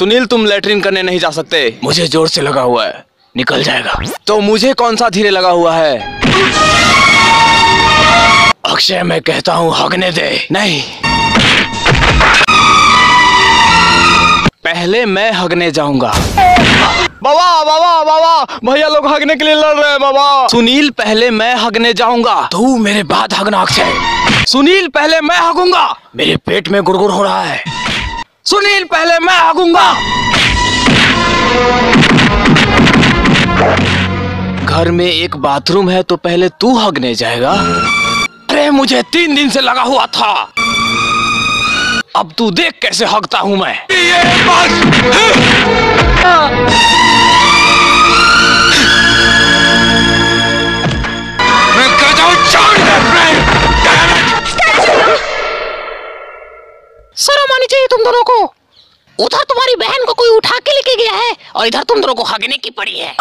सुनील तुम लेटरिन करने नहीं जा सकते। मुझे ज़ोर से लगा हुआ है। निकल जाएगा। तो मुझे कौन सा धीरे लगा हुआ है? अक्षय मैं कहता हूँ हगने दे। नहीं। पहले मैं हगने जाऊँगा। बाबा बाबा बाबा भैया लोग हगने के लिए लड़ रहे हैं बाबा। सुनील पहले मैं हगने जाऊँगा। तू मेरे बाद हगना अक्षय। सुनील पहले मैं हगूँगा। मेरे पेट में गुड़गुड़ हो रहा है। सुनील पहले मैं आगूँगा। घर में एक बाथरूम है तो पहले तू हगने जाएगा। अरे मुझे तीन दिन से लगा हुआ था। अब तू देख कैसे हगता हूँ मैं। ये बस शर्म आनी चाहिए तुम दोनों को। उधर तुम्हारी बहन को कोई उठा के लेके गया है और इधर तुम दोनों को हगने की पड़ी है।